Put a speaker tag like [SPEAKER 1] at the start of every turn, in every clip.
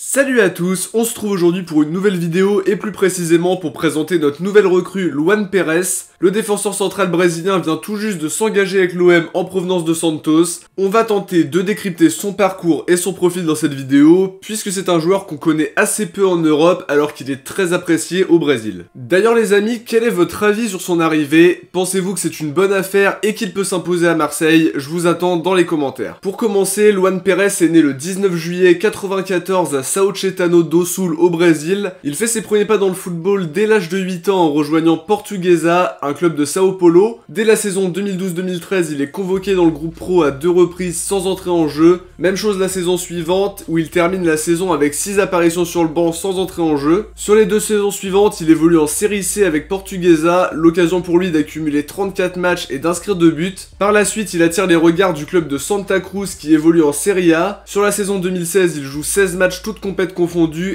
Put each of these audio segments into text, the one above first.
[SPEAKER 1] Salut à tous, on se trouve aujourd'hui pour une nouvelle vidéo et plus précisément pour présenter notre nouvelle recrue Luan Pérez. Le défenseur central brésilien vient tout juste de s'engager avec l'OM en provenance de Santos. On va tenter de décrypter son parcours et son profil dans cette vidéo puisque c'est un joueur qu'on connaît assez peu en Europe alors qu'il est très apprécié au Brésil. D'ailleurs les amis, quel est votre avis sur son arrivée? Pensez-vous que c'est une bonne affaire et qu'il peut s'imposer à Marseille? Je vous attends dans les commentaires. Pour commencer, Luan Pérez est né le 19 juillet 94 à Sao Caetano do Sul au Brésil. Il fait ses premiers pas dans le football dès l'âge de 8 ans en rejoignant Portuguesa, un club de Sao Paulo. Dès la saison 2012-2013, il est convoqué dans le groupe pro à deux reprises sans entrer en jeu. Même chose la saison suivante, où il termine la saison avec 6 apparitions sur le banc sans entrer en jeu. Sur les deux saisons suivantes, il évolue en Série C avec Portuguesa, l'occasion pour lui d'accumuler 34 matchs et d'inscrire 2 buts. Par la suite, il attire les regards du club de Santa Cruz qui évolue en Serie A. Sur la saison 2016, il joue 16 matchs toutes compètes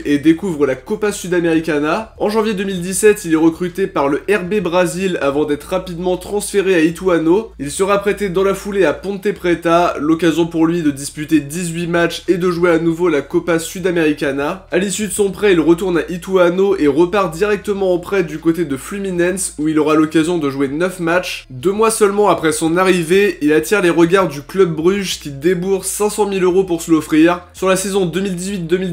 [SPEAKER 1] et découvre la Copa Sudamericana. En janvier 2017, il est recruté par le RB Brasil avant d'être rapidement transféré à Ituano. Il sera prêté dans la foulée à Ponte Preta, l'occasion pour lui de disputer 18 matchs et de jouer à nouveau la Copa Sudamericana. À l'issue de son prêt, il retourne à Ituano et repart directement en prêt du côté de Fluminense où il aura l'occasion de jouer 9 matchs. Deux mois seulement après son arrivée, il attire les regards du club Bruges qui débourse 500 000 euros pour se l'offrir. Sur la saison 2018-2019,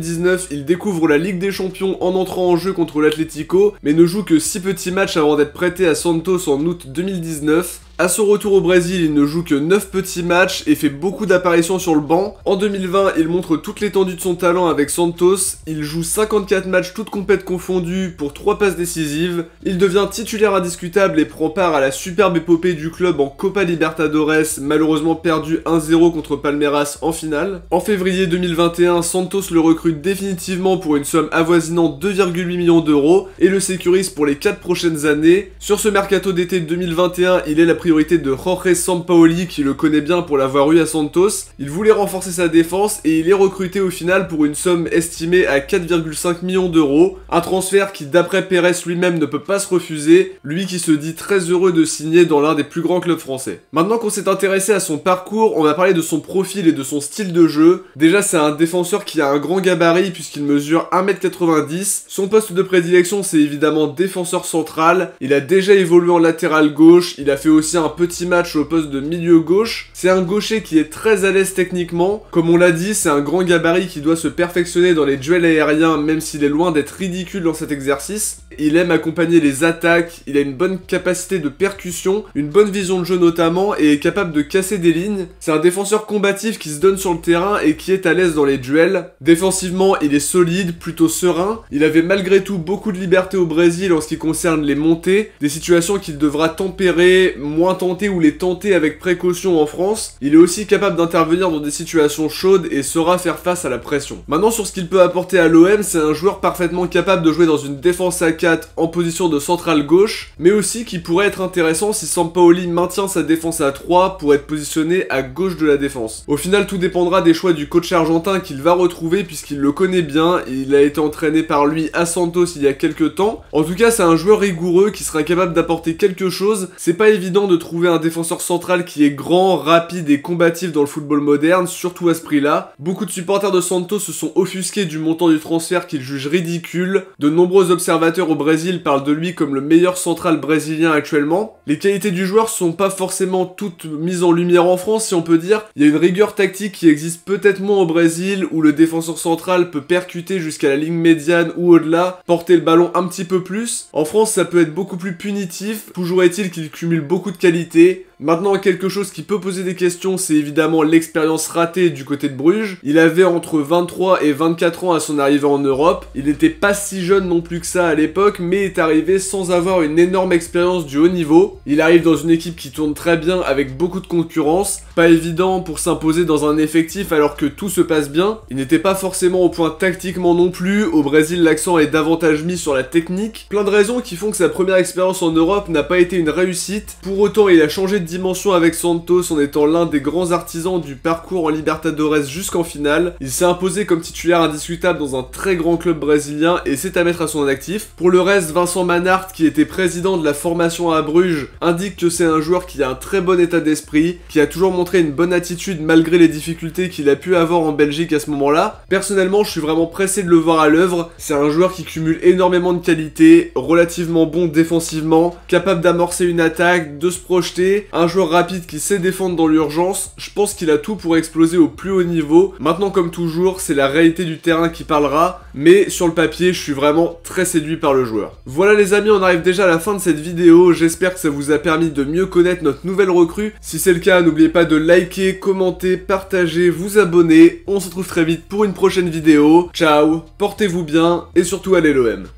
[SPEAKER 1] il découvre la Ligue des Champions en entrant en jeu contre l'Atlético, mais ne joue que 6 petits matchs avant d'être prêté à Santos en août 2019. À son retour au Brésil, il ne joue que 9 petits matchs et fait beaucoup d'apparitions sur le banc. En 2020, il montre toute l'étendue de son talent avec Santos. Il joue 54 matchs toutes compètes confondues pour 3 passes décisives. Il devient titulaire indiscutable et prend part à la superbe épopée du club en Copa Libertadores, malheureusement perdu 1-0 contre Palmeiras en finale. En février 2021, Santos le recrute définitivement pour une somme avoisinant 2,8 millions d'euros et le sécurise pour les 4 prochaines années. Sur ce mercato d'été 2021, il est la priorité de Jorge Sampaoli qui le connaît bien pour l'avoir eu à Santos. Il voulait renforcer sa défense et il est recruté au final pour une somme estimée à 4,5 millions d'euros. Un transfert qui d'après Pérez lui-même ne peut pas se refuser, lui qui se dit très heureux de signer dans l'un des plus grands clubs français. Maintenant qu'on s'est intéressé à son parcours, on va parler de son profil et de son style de jeu. Déjà c'est un défenseur qui a un grand gabarit puisqu'il mesure 1m90. Son poste de prédilection c'est évidemment défenseur central. Il a déjà évolué en latéral gauche, il a fait aussi un petit match au poste de milieu gauche. C'est un gaucher qui est très à l'aise techniquement. Comme on l'a dit, c'est un grand gabarit qui doit se perfectionner dans les duels aériens, même s'il est loin d'être ridicule dans cet exercice. Il aime accompagner les attaques, il a une bonne capacité de percussion, une bonne vision de jeu notamment, et est capable de casser des lignes. C'est un défenseur combatif qui se donne sur le terrain et qui est à l'aise dans les duels. Défensivement, il est solide, plutôt serein. Il avait malgré tout beaucoup de liberté au Brésil en ce qui concerne les montées, des situations qu'il devra tempérer, tenter ou les tenter avec précaution en France. Il est aussi capable d'intervenir dans des situations chaudes et saura faire face à la pression. Maintenant sur ce qu'il peut apporter à l'OM, c'est un joueur parfaitement capable de jouer dans une défense à 4 en position de centrale gauche, mais aussi qui pourrait être intéressant si Sampaoli maintient sa défense à 3 pour être positionné à gauche de la défense. Au final tout dépendra des choix du coach argentin qu'il va retrouver puisqu'il le connaît bien il a été entraîné par lui à Santos il y a quelques temps. En tout cas c'est un joueur rigoureux qui sera capable d'apporter quelque chose. C'est pas évident de trouver un défenseur central qui est grand, rapide et combatif dans le football moderne, surtout à ce prix-là. Beaucoup de supporters de Santos se sont offusqués du montant du transfert qu'ils jugent ridicule. De nombreux observateurs au Brésil parlent de lui comme le meilleur central brésilien actuellement. Les qualités du joueur sont pas forcément toutes mises en lumière en France, si on peut dire. Il y a une rigueur tactique qui existe peut-être moins au Brésil, où le défenseur central peut percuter jusqu'à la ligne médiane ou au-delà, porter le ballon un petit peu plus. En France, ça peut être beaucoup plus punitif. Toujours est-il qu'il cumule beaucoup de qualités. Maintenant, quelque chose qui peut poser des questions, c'est évidemment l'expérience ratée du côté de Bruges. Il avait entre 23 et 24 ans à son arrivée en Europe. Il n'était pas si jeune non plus que ça à l'époque, mais est arrivé sans avoir une énorme expérience du haut niveau. Il arrive dans une équipe qui tourne très bien avec beaucoup de concurrence. Pas évident pour s'imposer dans un effectif alors que tout se passe bien. Il n'était pas forcément au point tactiquement non plus. Au Brésil, l'accent est davantage mis sur la technique. Plein de raisons qui font que sa première expérience en Europe n'a pas été une réussite. Pour autant, il a changé de dimension avec Santos en étant l'un des grands artisans du parcours en Libertadores jusqu'en finale. Il s'est imposé comme titulaire indiscutable dans un très grand club brésilien et c'est à mettre à son actif. Pour le reste, Vincent Manhart, qui était président de la formation à Bruges, indique que c'est un joueur qui a un très bon état d'esprit, qui a toujours montré une bonne attitude malgré les difficultés qu'il a pu avoir en Belgique à ce moment-là. Personnellement, je suis vraiment pressé de le voir à l'œuvre. C'est un joueur qui cumule énormément de qualités, relativement bon défensivement, capable d'amorcer une attaque, de se projeter, un joueur rapide qui sait défendre dans l'urgence. Je pense qu'il a tout pour exploser au plus haut niveau. Maintenant, comme toujours, c'est la réalité du terrain qui parlera, mais sur le papier, je suis vraiment très séduit par le joueur. Voilà les amis, on arrive déjà à la fin de cette vidéo. J'espère que ça vous a permis de mieux connaître notre nouvelle recrue. Si c'est le cas, n'oubliez pas de liker, commenter, partager, vous abonner. On se retrouve très vite pour une prochaine vidéo. Ciao, portez-vous bien et surtout allez l'OM.